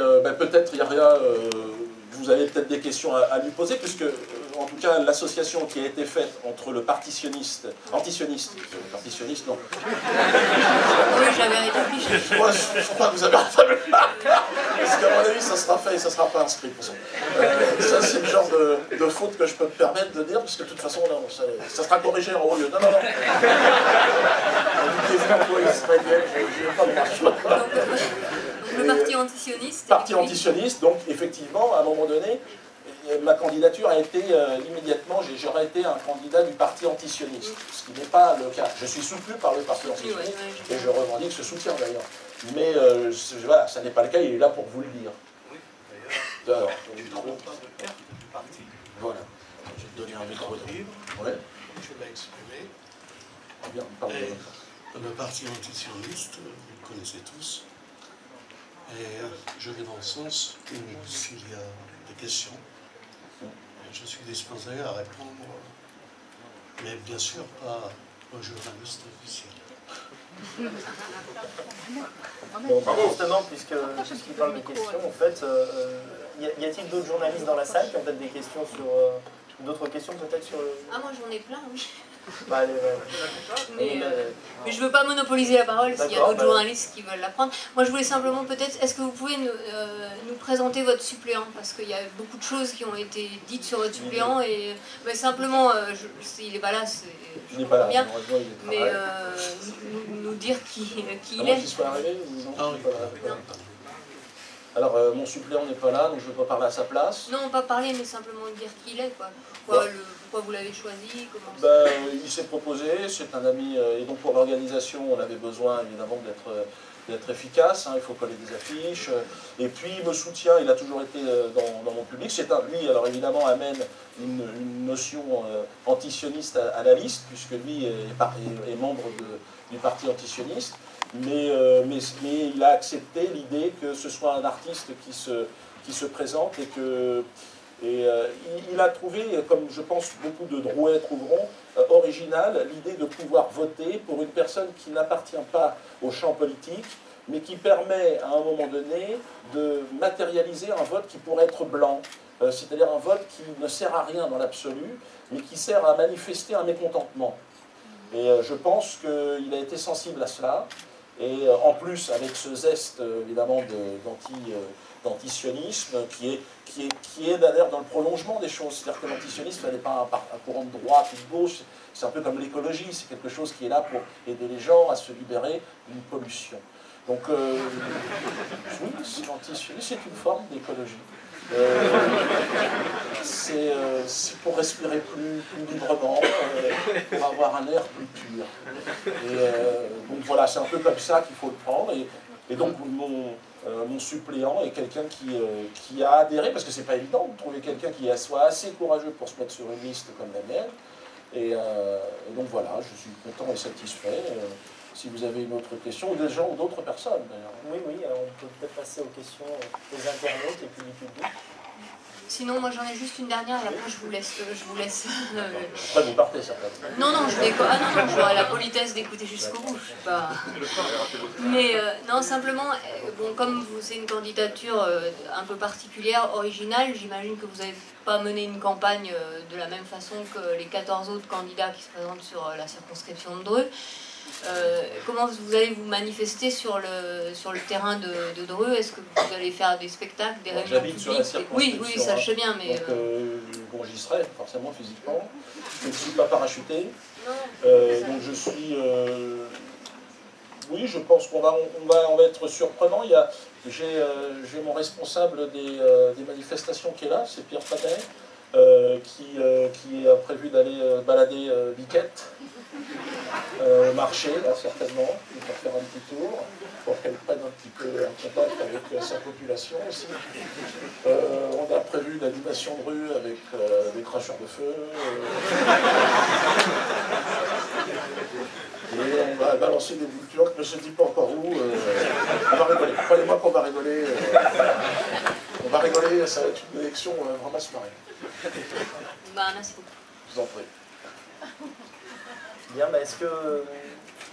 euh, ben, peut-être, Yaria, euh, vous avez peut-être des questions à, lui poser, puisque, euh, en tout cas, l'association qui a été faite entre le partitionniste, antisioniste, partitionniste, non. Oui, j'avais rétabli. Moi, je, crois que vous avez rétabli. Qu'à mon avis, ça sera fait et ça ne sera pas inscrit pour ça. ça, c'est le genre de, faute que je peux me permettre de dire, parce que de toute façon, ça, ça, sera corrigé en haut lieu. Non, non, non. Le parti antisioniste. Parti antisioniste, donc effectivement, à un moment donné, ma candidature a été euh, immédiatement, j'aurais été un candidat du parti antisioniste, ce qui n'est pas le cas. Je suis soutenu par le parti antisioniste et je revendique ce soutien d'ailleurs. Mais euh, voilà, ça n'est pas le cas, il est là pour vous le dire. Oui, d'ailleurs. Voilà. Je vais te donner un micro. Ouais. Je l'ai exprimé. Bien, le parti antisioniste, vous le connaissez tous. Et je vais dans le sens où s'il y a des questions, je suis disposé à répondre, mais bien sûr pas aux journalistes officiels. justement, puisque, puisqu'il parle de questions, en fait, euh, y a-t-il d'autres journalistes dans la salle qui ont peut-être des questions sur. Euh, d'autres questions peut-être sur le. Ah, moi j'en ai plein, oui. Bah, mais, euh, mais, je ne veux pas monopoliser la parole s'il y a d'autres bah, journalistes qui veulent la prendre. Moi, je voulais simplement peut-être, est-ce que vous pouvez nous, euh, nous, présenter votre suppléant? Parce qu'il y a beaucoup de choses qui ont été dites sur votre suppléant et mais simplement, euh, je, il n'est pas là, c'est je pas bien, mais nous, nous, dire qui, qui il est. Soit arrivé, non, alors, mon suppléant n'est pas là, donc je ne veux pas parler à sa place. Non, pas parler, mais simplement dire qui il est. Quoi. Pourquoi le, pourquoi vous l'avez choisi ben, Il s'est proposé, c'est un ami, euh, et donc pour l'organisation, on avait besoin évidemment d'être euh, d'être efficace, hein, il faut coller des affiches, euh, et puis il me soutient, il a toujours été dans, mon public, c'est lui, alors évidemment, amène une, notion antisioniste à, la liste, puisque lui est, est, membre du parti antisioniste, mais, mais, il a accepté l'idée que ce soit un artiste qui se, présente et que euh, il, a trouvé, comme je pense beaucoup de Drouet trouveront, euh, original l'idée de pouvoir voter pour une personne qui n'appartient pas au champ politique, mais qui permet à un moment donné de matérialiser un vote qui pourrait être blanc, euh, c'est-à-dire un vote qui ne sert à rien dans l'absolu, mais qui sert à manifester un mécontentement. Et je pense qu'il a été sensible à cela, et en plus avec ce zeste évidemment d'anti d'antisionisme qui est, qui est, qui est d'ailleurs dans le prolongement des choses. C'est-à-dire que l'antisionisme n'est pas un, courant de droite ou de gauche, c'est un peu comme l'écologie, c'est quelque chose qui est là pour aider les gens à se libérer d'une pollution. Donc, euh, oui, l'antisionisme, c'est une forme d'écologie. Euh, euh, respirer plus, librement, pour avoir un air plus pur. Et, donc voilà, c'est un peu comme ça qu'il faut le prendre. Et, donc mon, euh, mon suppléant est quelqu'un qui, euh, qui, a adhéré, parce que c'est pas évident de trouver quelqu'un qui soit assez courageux pour se mettre sur une liste comme la mienne. Et, euh, donc voilà, je suis content et satisfait. si vous avez une autre question, ou des gens ou d'autres personnes d'ailleurs. Oui, oui, on peut peut-être passer aux questions des internautes et puis du public. Sinon, moi j'en ai juste une dernière et après je vous laisse. Euh, je vous laisse euh, vous partez certainement. Non, non, je vais ah, non, non, j'aurai la politesse d'écouter jusqu'au bout. pas... Mais euh, non, simplement, bon, comme c'est une candidature un peu particulière, originale, j'imagine que vous n'avez pas mené une campagne de la même façon que les 14 autres candidats qui se présentent sur la circonscription de Dreux. Euh, comment vous allez vous manifester sur le, sur le terrain de, de Dreux? Est-ce que vous allez faire des spectacles, des réunions publiques? Oui, oui, ça je sais bien, mais... Donc, euh, euh, bon, j'y serai, forcément, physiquement. Je ne suis pas parachuté. donc je suis... oui, je pense qu'on va, on va, on va être surprenant. Il y a, j'ai, mon responsable des, des, manifestations qui est là, c'est Pierre Fadet, qui, qui a prévu d'aller balader Biquette euh, marché, là, certainement, pour faire un petit tour, pour qu'elle prenne un petit peu un contact avec euh, sa population aussi. Euh, on a prévu l'animation de rue avec euh, des cracheurs de feu. et on va balancer des boules je ne dis pas encore où. on va rigoler. Croyez-moi qu'on va rigoler. Va rigoler, ça va être une élection vraiment se marrer. Bah, merci beaucoup. Je vous en prie. Bien, est-ce que